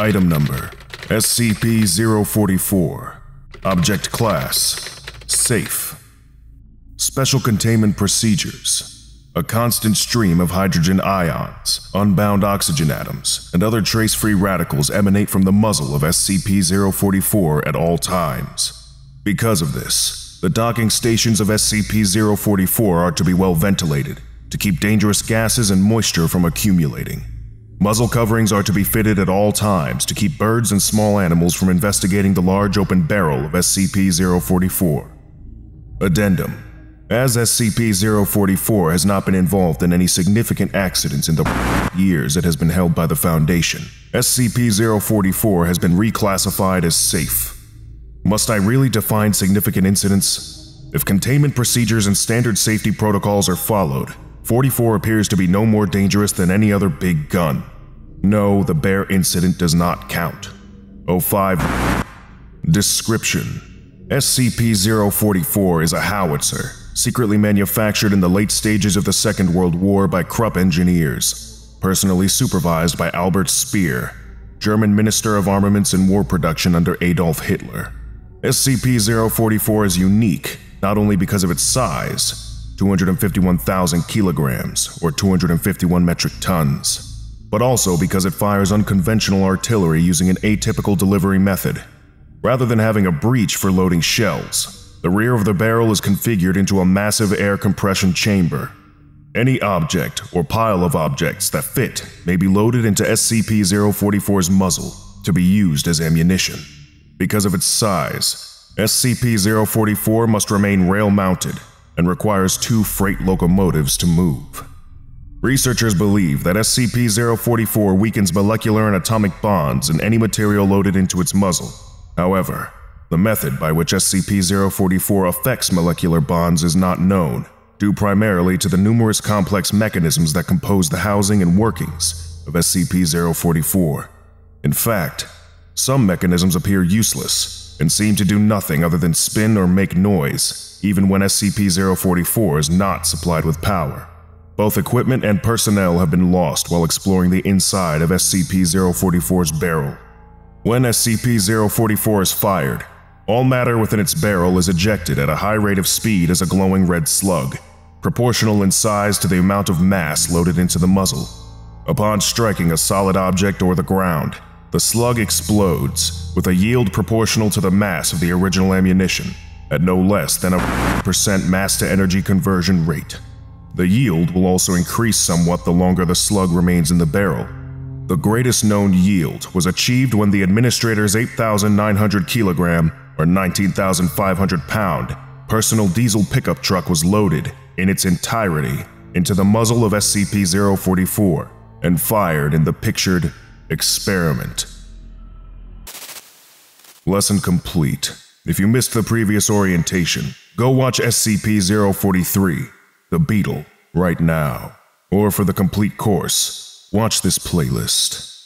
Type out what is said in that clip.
Item number SCP 044. Object Class Safe. Special Containment Procedures a constant stream of hydrogen ions, unbound oxygen atoms, and other trace free radicals emanate from the muzzle of SCP 044 at all times. Because of this, the docking stations of SCP 044 are to be well ventilated to keep dangerous gases and moisture from accumulating. Muzzle coverings are to be fitted at all times to keep birds and small animals from investigating the large open barrel of SCP 044. Addendum as SCP-044 has not been involved in any significant accidents in the years it has been held by the Foundation, SCP-044 has been reclassified as safe. Must I really define significant incidents? If containment procedures and standard safety protocols are followed, 44 appears to be no more dangerous than any other big gun. No, the bear incident does not count. O5 Description SCP-044 is a howitzer secretly manufactured in the late stages of the Second World War by Krupp engineers, personally supervised by Albert Speer, German Minister of Armaments and War Production under Adolf Hitler. SCP-044 is unique not only because of its size, 251,000 kilograms or 251 metric tons, but also because it fires unconventional artillery using an atypical delivery method. Rather than having a breech for loading shells, the rear of the barrel is configured into a massive air compression chamber. Any object or pile of objects that fit may be loaded into SCP-044's muzzle to be used as ammunition. Because of its size, SCP-044 must remain rail-mounted and requires two freight locomotives to move. Researchers believe that SCP-044 weakens molecular and atomic bonds in any material loaded into its muzzle. However, the method by which SCP-044 affects molecular bonds is not known, due primarily to the numerous complex mechanisms that compose the housing and workings of SCP-044. In fact, some mechanisms appear useless and seem to do nothing other than spin or make noise, even when SCP-044 is not supplied with power. Both equipment and personnel have been lost while exploring the inside of SCP-044's barrel. When SCP-044 is fired, all matter within its barrel is ejected at a high rate of speed as a glowing red slug, proportional in size to the amount of mass loaded into the muzzle. Upon striking a solid object or the ground, the slug explodes with a yield proportional to the mass of the original ammunition, at no less than a percent mass to energy conversion rate. The yield will also increase somewhat the longer the slug remains in the barrel. The greatest known yield was achieved when the administrator's 8,900 kilogram or 19,500 pound, personal diesel pickup truck was loaded in its entirety into the muzzle of SCP 044 and fired in the pictured experiment. Lesson complete. If you missed the previous orientation, go watch SCP 043, The Beatle, right now. Or for the complete course, watch this playlist.